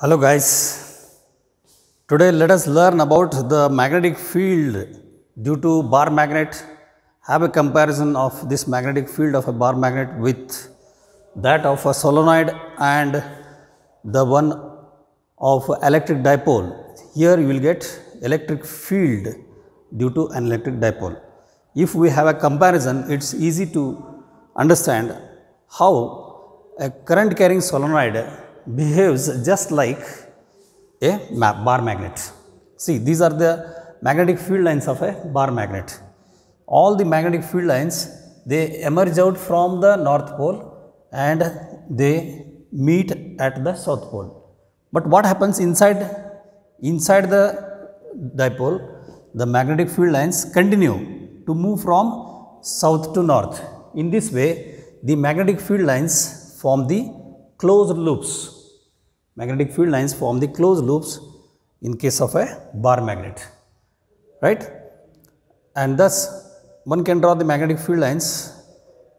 Hello guys. Today let us learn about the magnetic field due to bar magnet. Have a comparison of this magnetic field of a bar magnet with that of a solenoid and the one of electric dipole. Here you will get electric field due to an electric dipole. If we have a comparison, it's easy to understand how a current carrying solenoid behaves just like a bar magnet. See, these are the magnetic field lines of a bar magnet. All the magnetic field lines they emerge out from the north pole and they meet at the south pole. But what happens inside inside the dipole? The magnetic field lines continue to move from south to north. In this way, the magnetic field lines form the closed loops. Magnetic field lines form the closed loops in case of a bar magnet, right? And thus, one can draw the magnetic field lines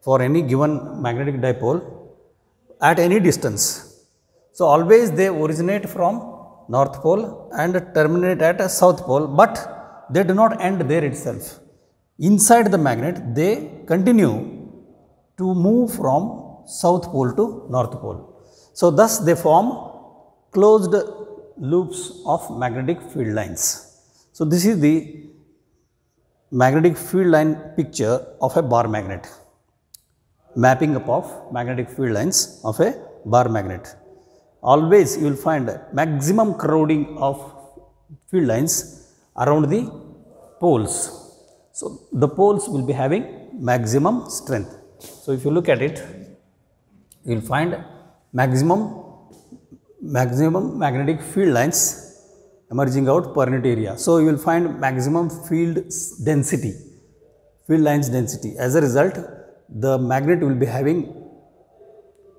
for any given magnetic dipole at any distance. So, always they originate from north pole and terminate at a south pole, but they do not end there itself. Inside the magnet, they continue to move from south pole to north pole. So, thus they form closed loops of magnetic field lines. So, this is the magnetic field line picture of a bar magnet, mapping up of magnetic field lines of a bar magnet. Always you will find maximum crowding of field lines around the poles. So, the poles will be having maximum strength. So, if you look at it, you will find maximum maximum magnetic field lines emerging out per unit area. So, you will find maximum field density, field lines density. As a result, the magnet will be having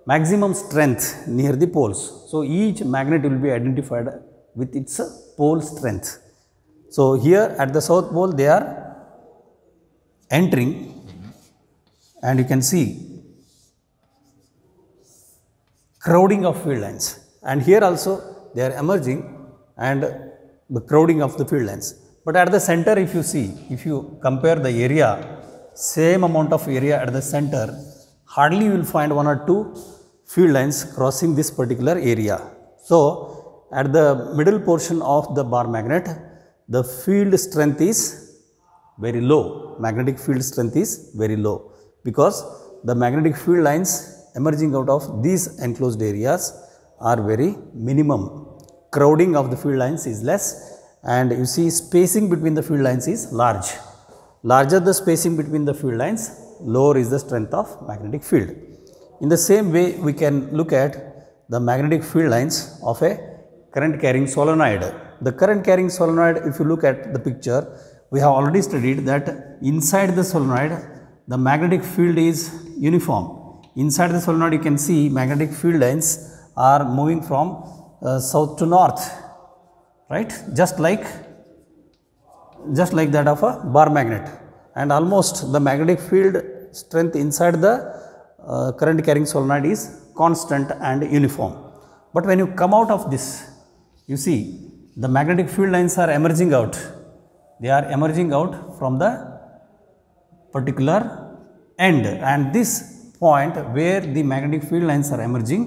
maximum strength near the poles. So, each magnet will be identified with its pole strength. So, here at the south pole they are entering and you can see crowding of field lines and here also they are emerging and the crowding of the field lines. But at the center if you see, if you compare the area, same amount of area at the center, hardly you will find one or two field lines crossing this particular area. So, at the middle portion of the bar magnet, the field strength is very low, magnetic field strength is very low because the magnetic field lines emerging out of these enclosed areas are very minimum. Crowding of the field lines is less and you see spacing between the field lines is large. Larger the spacing between the field lines, lower is the strength of magnetic field. In the same way, we can look at the magnetic field lines of a current carrying solenoid. The current carrying solenoid, if you look at the picture, we have already studied that inside the solenoid, the magnetic field is uniform. Inside the solenoid, you can see magnetic field lines are moving from uh, south to north, right? Just like just like that of a bar magnet and almost the magnetic field strength inside the uh, current carrying solenoid is constant and uniform. But when you come out of this, you see the magnetic field lines are emerging out. They are emerging out from the particular end and this point where the magnetic field lines are emerging,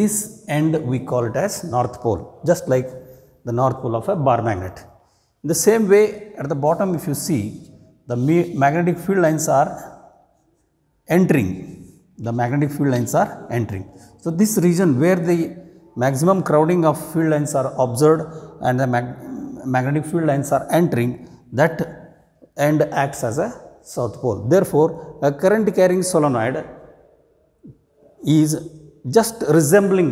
this end we call it as north pole, just like the north pole of a bar magnet. In the same way, at the bottom, if you see, the magnetic field lines are entering. The magnetic field lines are entering. So, this region where the maximum crowding of field lines are observed and the mag- magnetic field lines are entering, that end acts as a south pole. Therefore, a current carrying solenoid is just resembling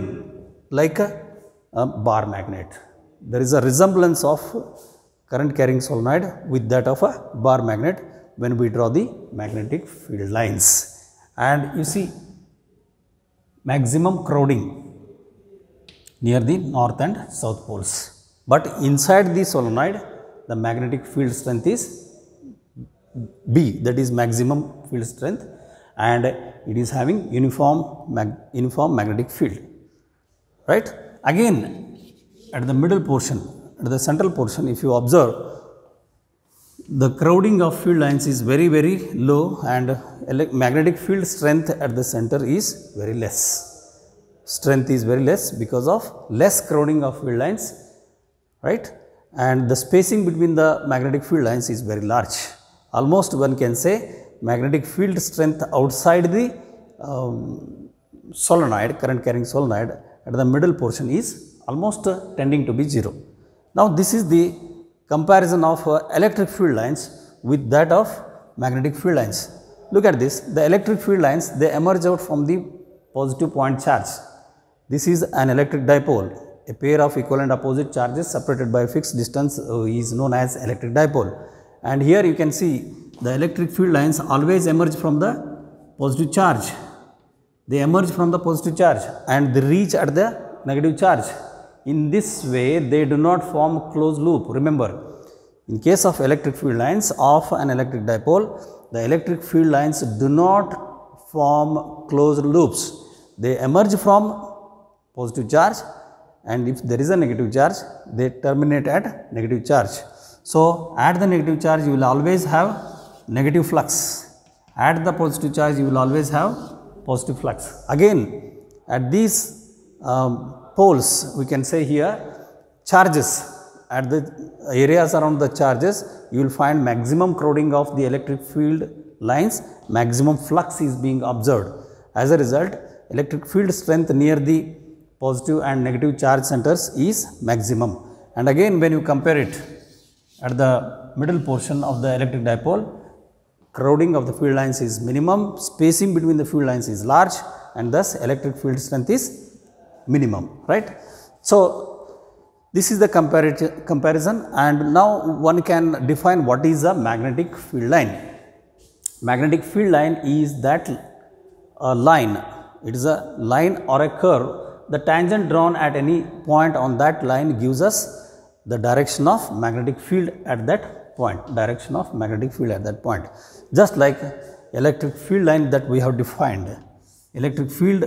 like a, a bar magnet. There is a resemblance of current carrying solenoid with that of a bar magnet when we draw the magnetic field lines. And you see maximum crowding near the north and south poles. But inside the solenoid, the magnetic field strength is B, that is maximum field strength, and it is having uniform, mag- uniform magnetic field. Right? Again, at the middle portion, at the central portion, if you observe, the crowding of field lines is very very low and magnetic field strength at the center is very less. Strength is very less because of less crowding of field lines, right? And the spacing between the magnetic field lines is very large. Almost one can say magnetic field strength outside the um, solenoid, current carrying solenoid at the middle portion is almost uh, tending to be 0. Now, this is the comparison of uh, electric field lines with that of magnetic field lines. Look at this, the electric field lines they emerge out from the positive point charge. This is an electric dipole, a pair of equivalent opposite charges separated by a fixed distance uh, is known as electric dipole. And here you can see the electric field lines always emerge from the positive charge. They emerge from the positive charge and they reach at the negative charge. In this way, they do not form closed loop. Remember, in case of electric field lines of an electric dipole, the electric field lines do not form closed loops. They emerge from positive charge and if there is a negative charge, they terminate at negative charge. So, at the negative charge, you will always have negative flux. At the positive charge, you will always have positive flux. Again, at these um, poles we can say here charges at the areas around the charges you will find maximum crowding of the electric field lines maximum flux is being observed. As a result electric field strength near the positive and negative charge centers is maximum and again when you compare it at the middle portion of the electric dipole crowding of the field lines is minimum spacing between the field lines is large and thus electric field strength is minimum, right. So, this is the comparison and now one can define what is a magnetic field line. Magnetic field line is that a line, it is a line or a curve, the tangent drawn at any point on that line gives us the direction of magnetic field at that point, direction of magnetic field at that point. Just like electric field line that we have defined, electric field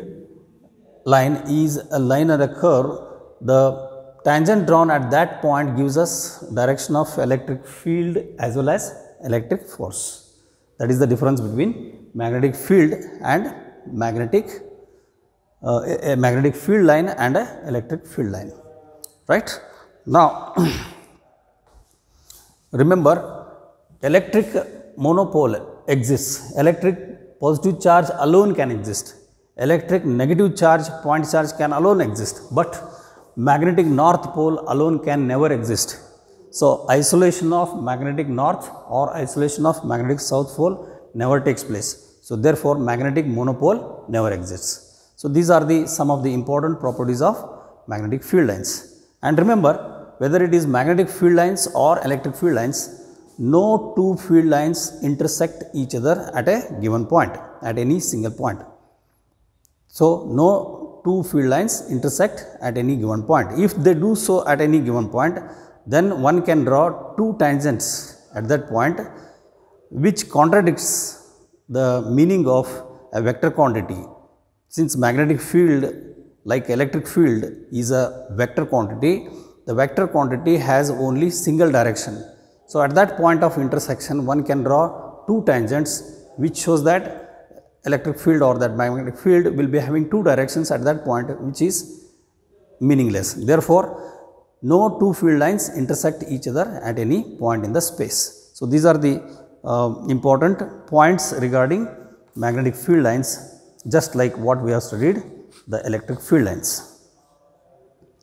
line is a line or a curve, the tangent drawn at that point gives us direction of electric field as well as electric force. That is the difference between magnetic field and magnetic uh, a, a magnetic field line and a electric field line. Right? Now remember electric monopole exists electric positive charge alone can exist electric negative charge point charge can alone exist, but magnetic north pole alone can never exist. So, isolation of magnetic north or isolation of magnetic south pole never takes place. So, therefore, magnetic monopole never exists. So, these are the some of the important properties of magnetic field lines. And remember whether it is magnetic field lines or electric field lines, no two field lines intersect each other at a given point at any single point. So, no two field lines intersect at any given point. If they do so at any given point, then one can draw two tangents at that point which contradicts the meaning of a vector quantity. Since magnetic field like electric field is a vector quantity, the vector quantity has only single direction. So, at that point of intersection one can draw two tangents which shows that electric field or that magnetic field will be having two directions at that point which is meaningless. Therefore, no two field lines intersect each other at any point in the space. So, these are the uh, important points regarding magnetic field lines just like what we have studied the electric field lines.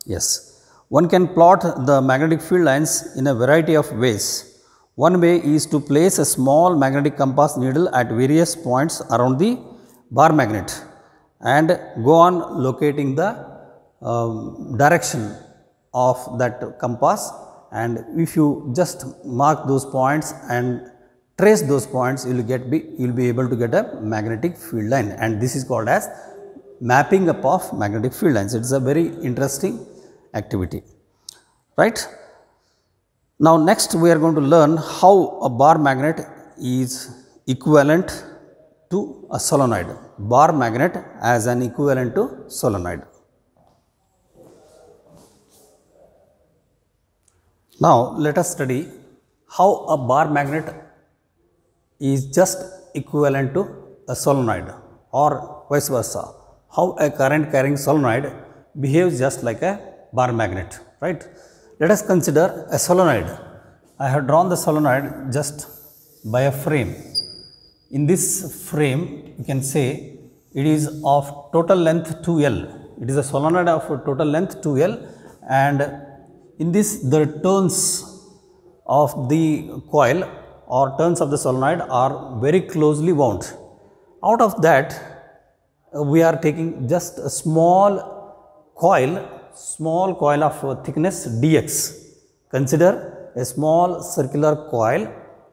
Yes. One can plot the magnetic field lines in a variety of ways. One way is to place a small magnetic compass needle at various points around the bar magnet and go on locating the um, direction of that compass. And if you just mark those points and trace those points you will get be you will be able to get a magnetic field line. And this is called as mapping up of magnetic field lines. It is a very interesting activity right now, next we are going to learn how a bar magnet is equivalent to a solenoid, bar magnet as an equivalent to solenoid. Now, let us study how a bar magnet is just equivalent to a solenoid or vice versa. How a current carrying solenoid behaves just like a bar magnet, right? Let us consider a solenoid. I have drawn the solenoid just by a frame. In this frame, you can say it is of total length 2L. It is a solenoid of total length 2L and in this the turns of the coil or turns of the solenoid are very closely wound. Out of that, we are taking just a small coil, small coil of thickness dx. Consider a small circular coil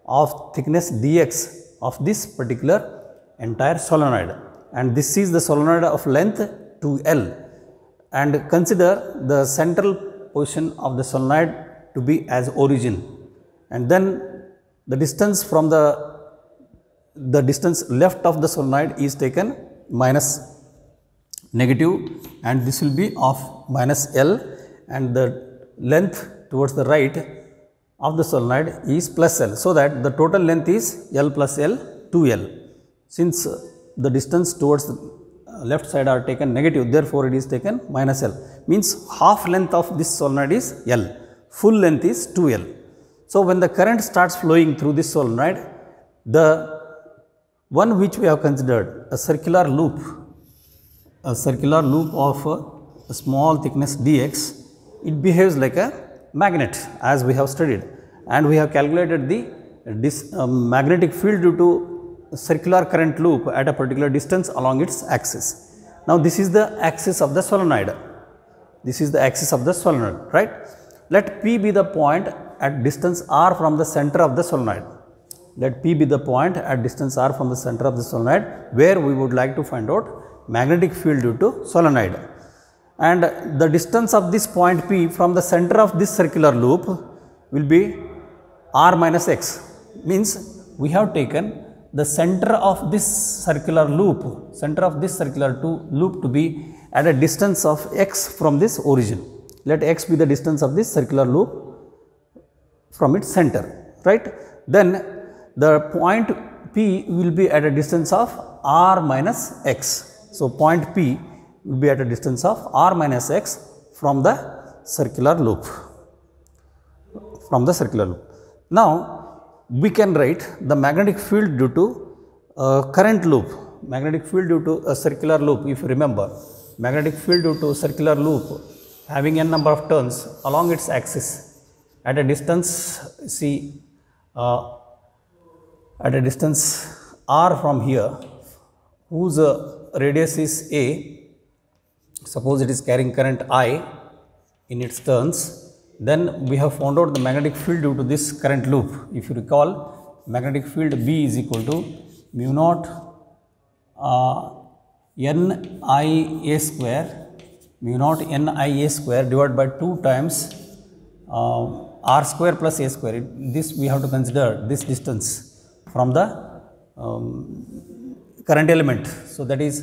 of thickness dx of this particular entire solenoid. And this is the solenoid of length 2L and consider the central position of the solenoid to be as origin. And then the distance from the the distance left of the solenoid is taken minus negative and this will be of minus L and the length towards the right of the solenoid is plus L. So, that the total length is L plus L 2L. Since uh, the distance towards the uh, left side are taken negative therefore, it is taken minus L means half length of this solenoid is L, full length is 2L. So, when the current starts flowing through this solenoid, the one which we have considered a circular loop, a circular loop of a, small thickness dx, it behaves like a magnet as we have studied and we have calculated the dis, uh, magnetic field due to circular current loop at a particular distance along its axis. Now, this is the axis of the solenoid. This is the axis of the solenoid, right? Let P be the point at distance r from the center of the solenoid. Let P be the point at distance r from the center of the solenoid where we would like to find out magnetic field due to solenoid. And the distance of this point P from the center of this circular loop will be r minus x means we have taken the center of this circular loop, center of this circular loop to be at a distance of x from this origin. Let x be the distance of this circular loop from its center, right. Then the point P will be at a distance of r minus x. So, point P will be at a distance of r minus x from the circular loop, from the circular loop. Now, we can write the magnetic field due to current loop, magnetic field due to a circular loop if you remember, magnetic field due to circular loop having n number of turns along its axis at a distance see uh, at a distance r from here whose uh, radius is a. Suppose it is carrying current i in its turns. Then we have found out the magnetic field due to this current loop. If you recall magnetic field b is equal to mu naught uh, n i a square mu naught n i a square divided by 2 times uh, r square plus a square. It, this we have to consider this distance from the um, current element. So, that is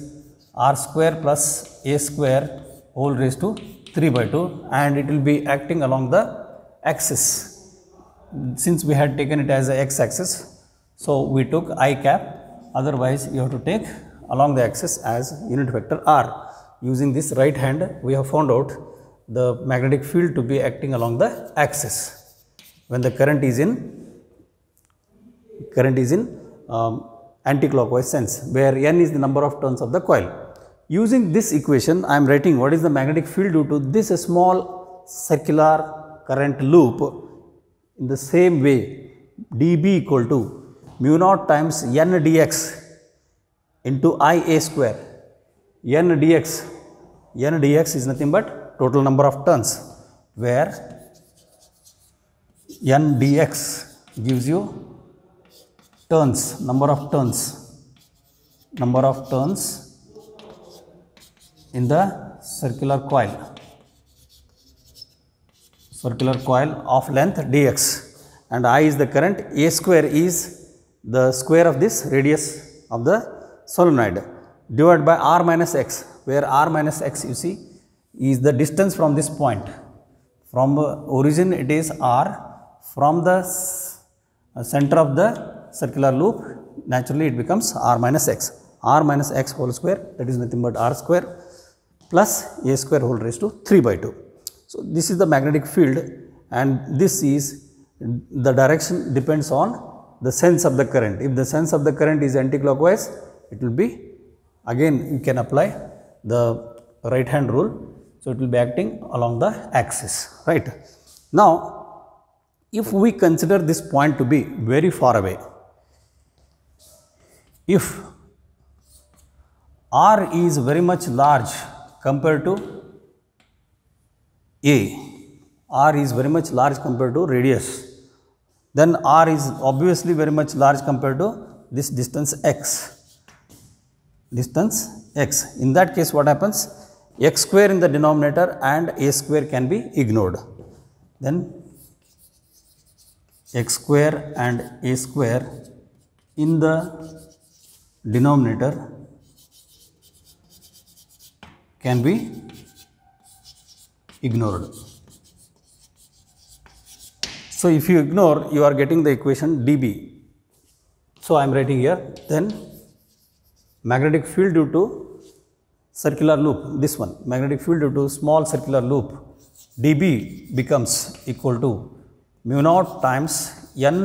r square plus a square whole raised to 3 by 2 and it will be acting along the axis since we had taken it as a x axis. So, we took i cap otherwise you have to take along the axis as unit vector r. Using this right hand we have found out the magnetic field to be acting along the axis when the current is in current is in um, anti-clockwise sense where n is the number of turns of the coil. Using this equation I am writing what is the magnetic field due to this small circular current loop in the same way dB equal to mu naught times n dx into i a square n dx n dx is nothing but total number of turns where n dx gives you turns number of turns. Number of turns in the circular coil. Circular coil of length dx. And i is the current a square is the square of this radius of the solenoid divided by r minus x where r minus x you see is the distance from this point. From origin it is r, from the uh, center of the circular loop naturally it becomes r minus x, r minus x whole square that is nothing but r square plus a square whole raised to 3 by 2. So, this is the magnetic field and this is the direction depends on the sense of the current. If the sense of the current is anticlockwise, it will be again you can apply the right hand rule. So, it will be acting along the axis, right. Now, if we consider this point to be very far away, if r is very much large compared to a, r is very much large compared to radius, then r is obviously very much large compared to this distance x, distance x. In that case what happens? x square in the denominator and a square can be ignored. Then x square and a square in the denominator can be ignored. So, if you ignore you are getting the equation dB. So, I am writing here then magnetic field due to circular loop this one magnetic field due to small circular loop dB becomes equal to mu naught times n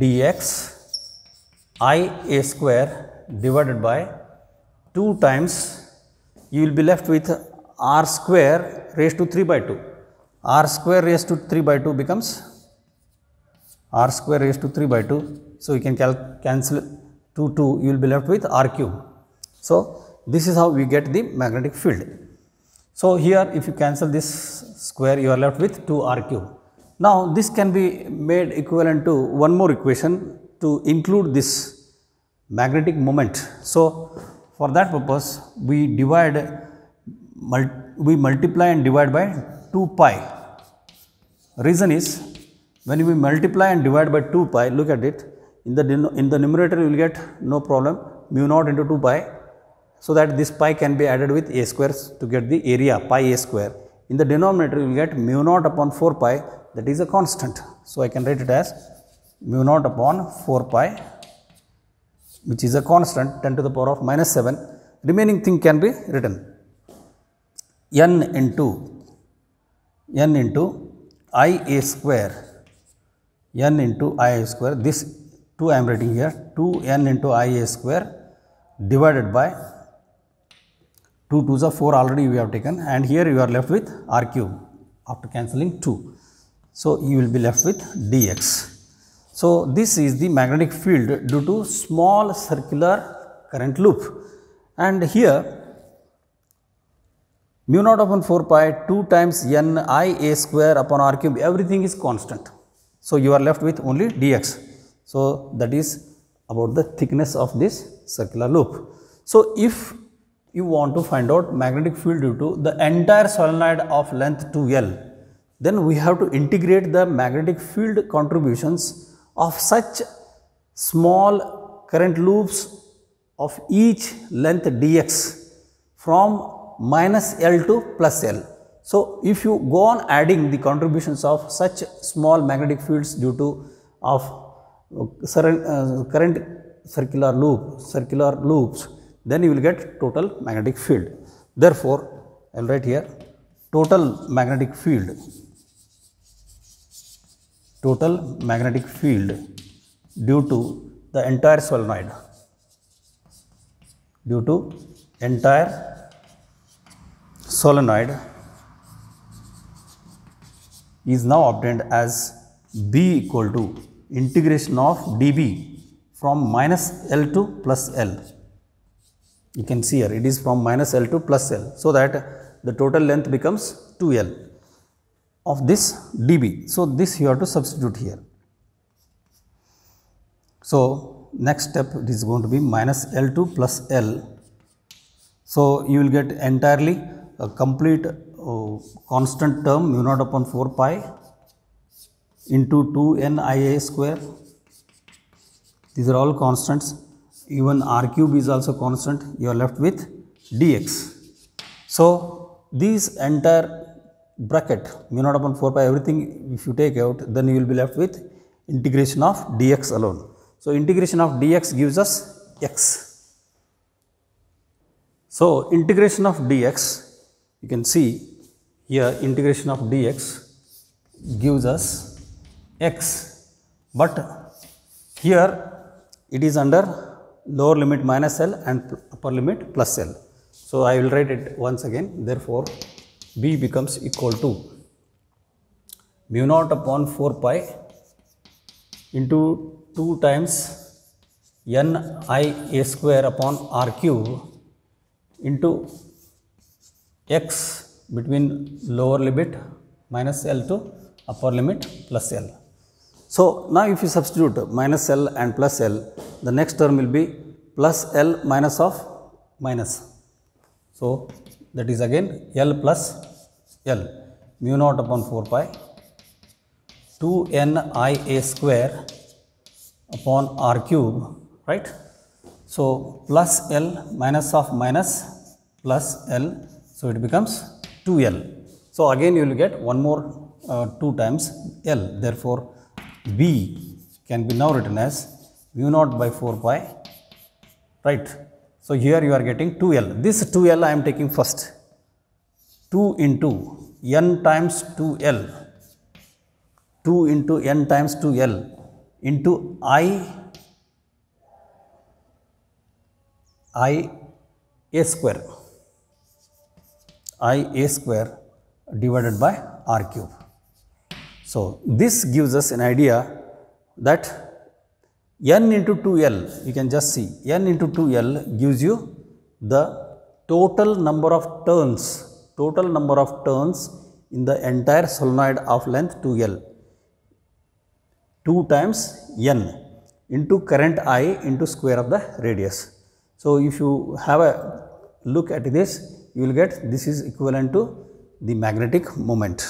dx i a square divided by 2 times you will be left with r square raised to 3 by 2 r square raised to 3 by 2 becomes r square raised to 3 by 2 so you can cancel 2 2 you will be left with r cube. So this is how we get the magnetic field. So here if you cancel this square you are left with 2 r cube. Now this can be made equivalent to one more equation to include this magnetic moment. So for that purpose we divide we multiply and divide by 2 pi. Reason is when we multiply and divide by 2 pi look at it in the in the numerator you will get no problem mu naught into 2 pi so that this pi can be added with a squares to get the area pi a square. In the denominator you will get mu naught upon 4 pi that is a constant. So i can write it as mu naught upon 4 pi which is a constant 10 to the power of minus 7 remaining thing can be written. N into n into i a square. N into i a square. This 2 I am writing here. 2 n into i a square divided by 2 2s are 4 already we have taken. And here you are left with r cube after cancelling 2. So, you will be left with dx. So, this is the magnetic field due to small circular current loop and here mu naught upon 4 pi 2 times n i a square upon r cube everything is constant. So, you are left with only dx. So, that is about the thickness of this circular loop. So, if you want to find out magnetic field due to the entire solenoid of length 2L, then we have to integrate the magnetic field contributions of such small current loops of each length dx from minus L to plus L. So, if you go on adding the contributions of such small magnetic fields due to of uh, current circular loop, circular loops, then you will get total magnetic field. Therefore, I will write here total magnetic field, total magnetic field due to the entire solenoid, due to entire solenoid is now obtained as B equal to integration of dB from minus L to plus L. You can see here it is from minus L to plus L. So, that the total length becomes 2L of this dB. So, this you have to substitute here. So, next step is going to be minus L2 plus L. So, you will get entirely a complete uh, constant term mu naught upon 4 pi into 2 n i a square. These are all constants. Even r cube is also constant. You are left with dx. So, these entire bracket mu naught upon 4 pi everything if you take out then you will be left with integration of dx alone. So, integration of dx gives us x. So, integration of dx you can see here integration of dx gives us x but here it is under lower limit minus L and upper limit plus L. So, I will write it once again therefore, B becomes equal to mu naught upon 4 pi into 2 times n i a square upon r cube into x between lower limit minus L to upper limit plus L. So, now if you substitute minus L and plus L, the next term will be plus L minus of minus. So, that is again L plus L mu naught upon 4 pi 2 n i a square upon r cube right. So, plus L minus of minus plus L. So, it becomes 2L. So, again you will get one more uh, 2 times L. Therefore, B can be now written as mu naught by 4 pi right. So, here you are getting 2L. This 2L I am taking first 2 into n times 2L 2 into n times 2L into I I a square I a square divided by r cube. So, this gives us an idea that n into 2L you can just see n into 2L gives you the total number of turns total number of turns in the entire solenoid of length 2L 2 times n into current I into square of the radius. So, if you have a look at this you will get this is equivalent to the magnetic moment.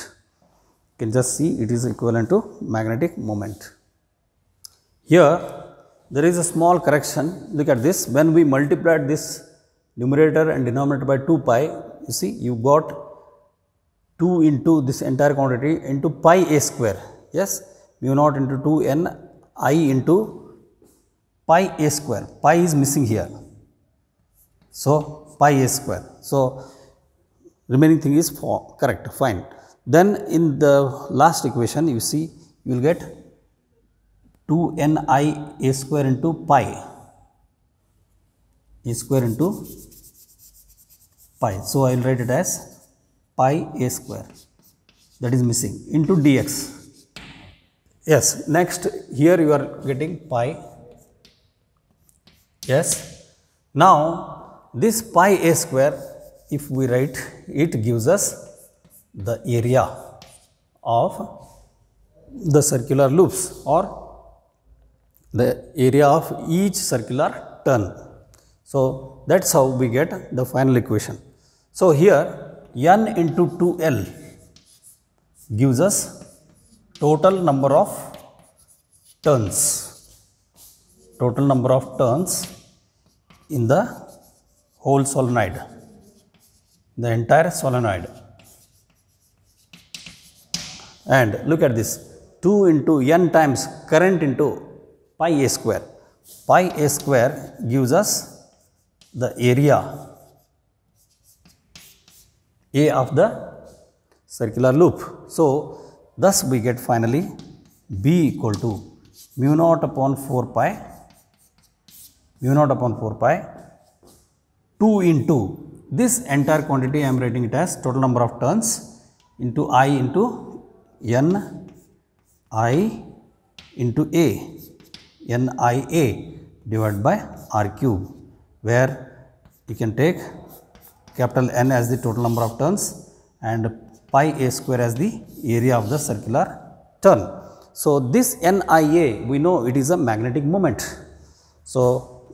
You can just see it is equivalent to magnetic moment. Here there is a small correction look at this when we multiplied this numerator and denominator by 2 pi you see you got 2 into this entire quantity into pi a square yes mu naught into 2 n i into pi a square pi is missing here. So, pi a square. So, remaining thing is correct fine. Then in the last equation you see you will get 2 n i a square into pi a square into pi. So, I will write it as pi a square that is missing into dx. Yes, next here you are getting pi. Yes. Now, this pi a square if we write it gives us the area of the circular loops or the area of each circular turn. So, that is how we get the final equation. So, here n into 2L gives us total number of turns, total number of turns in the whole solenoid, the entire solenoid. And look at this 2 into n times current into pi a square. Pi a square gives us the area A of the circular loop. So, thus we get finally B equal to mu naught upon 4 pi mu naught upon 4 pi 2 into this entire quantity I am writing it as total number of turns into I into n I into A n I A divided by R cube where you can take capital N as the total number of turns and pi a square as the area of the circular turn. So, this NIA we know it is a magnetic moment. So,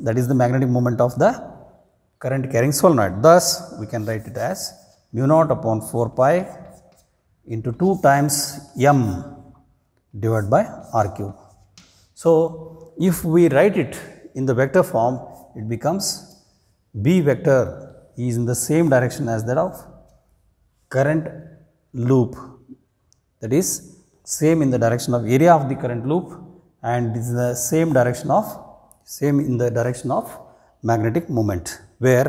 that is the magnetic moment of the current carrying solenoid. Thus, we can write it as mu naught upon 4 pi into 2 times m divided by r cube. So, if we write it in the vector form, it becomes B vector is in the same direction as that of current loop. That is same in the direction of area of the current loop and is the same direction of same in the direction of magnetic moment where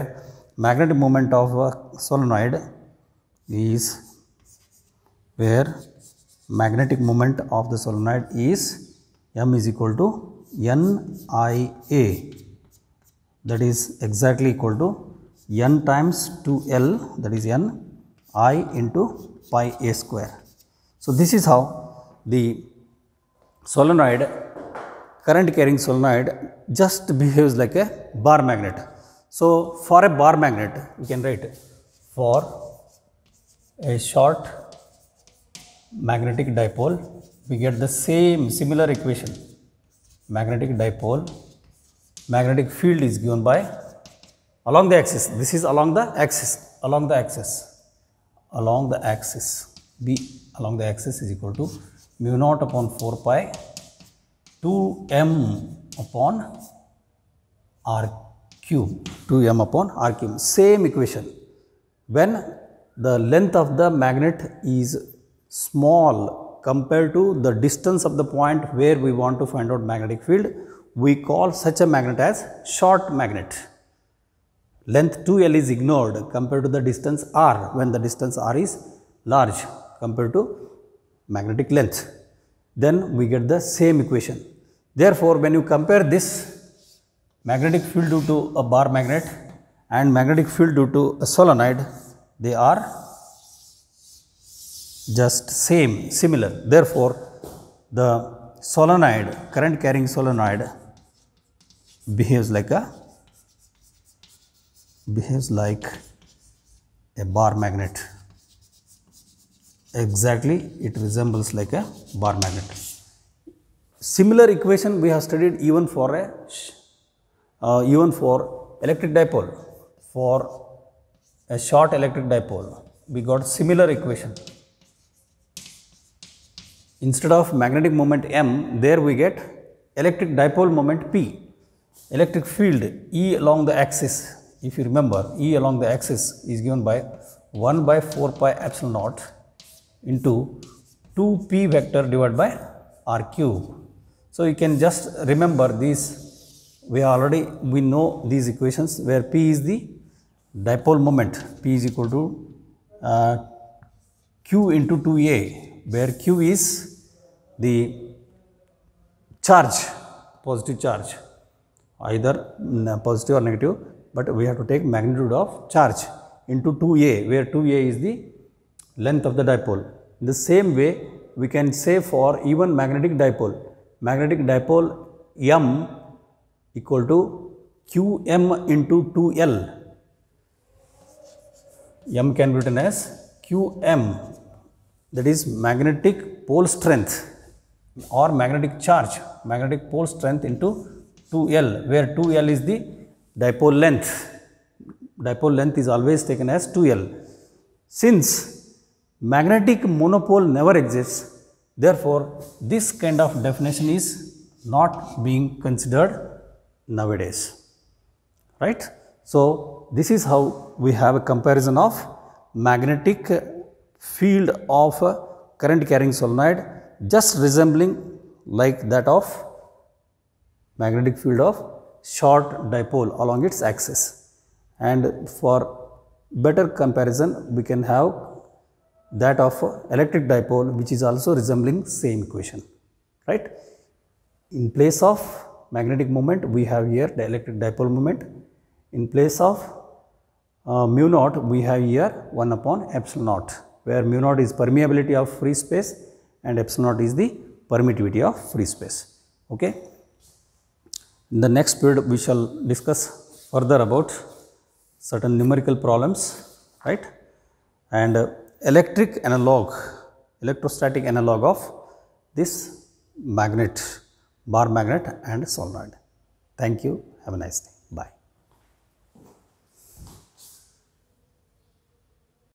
magnetic moment of a solenoid is where magnetic moment of the solenoid is m is equal to n i a that is exactly equal to n times 2l that is n i into pi a square. So, this is how the solenoid current carrying solenoid just behaves like a bar magnet. So, for a bar magnet we can write for a short magnetic dipole we get the same similar equation magnetic dipole. Magnetic field is given by along the axis. This is along the axis along the axis along the axis. B along the axis is equal to mu naught upon 4 pi 2 m upon r cube 2 m upon r cube. Same equation. When the length of the magnet is small compared to the distance of the point where we want to find out magnetic field we call such a magnet as short magnet. Length 2l is ignored compared to the distance r when the distance r is large compared to magnetic length. Then we get the same equation. Therefore when you compare this magnetic field due to a bar magnet and magnetic field due to a solenoid they are just same similar. Therefore the solenoid current carrying solenoid behaves like a behaves like a bar magnet. Exactly it resembles like a bar magnet. Similar equation we have studied even for a uh, even for electric dipole. For a short electric dipole we got similar equation instead of magnetic moment m there we get electric dipole moment p electric field e along the axis. If you remember e along the axis is given by 1 by 4 pi epsilon naught into 2 p vector divided by r cube. So you can just remember these. We already we know these equations where p is the dipole moment. P is equal to uh, q into 2a where q is the charge positive charge either mm, uh, positive or negative but we have to take magnitude of charge into 2a where 2a is the length of the dipole. In the same way we can say for even magnetic dipole magnetic dipole m equal to qm into 2l m can be written as qm that is magnetic pole strength or magnetic charge magnetic pole strength into 2l where 2l is the dipole length. Dipole length is always taken as 2l since magnetic monopole never exists therefore this kind of definition is not being considered nowadays. Right? So this is how we have a comparison of magnetic field of current carrying solenoid just resembling like that of magnetic field of short dipole along its axis. And for better comparison we can have that of electric dipole which is also resembling same equation right? In place of magnetic moment we have here the electric dipole moment. In place of uh, mu naught we have here 1 upon epsilon naught where mu naught is permeability of free space and epsilon naught is the permittivity of free space. Okay? In the next period we shall discuss further about certain numerical problems right? And uh, electric analog electrostatic analog of this magnet bar magnet and solenoid. Thank you. Have a nice day